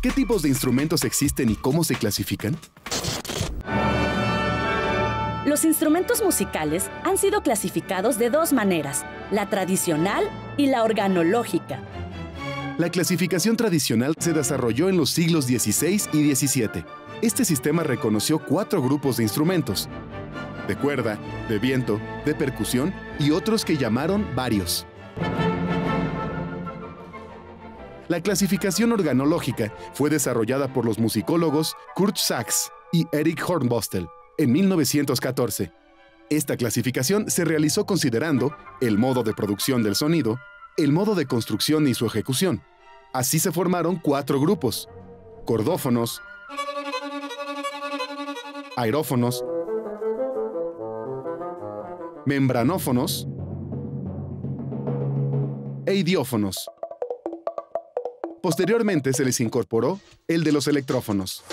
¿Qué tipos de instrumentos existen y cómo se clasifican? Los instrumentos musicales han sido clasificados de dos maneras, la tradicional y la organológica. La clasificación tradicional se desarrolló en los siglos XVI y XVII. Este sistema reconoció cuatro grupos de instrumentos, de cuerda, de viento, de percusión y otros que llamaron varios. La clasificación organológica fue desarrollada por los musicólogos Kurt Sachs y Eric Hornbostel en 1914. Esta clasificación se realizó considerando el modo de producción del sonido, el modo de construcción y su ejecución. Así se formaron cuatro grupos, cordófonos, aerófonos, membranófonos e idiófonos. Posteriormente se les incorporó el de los electrófonos.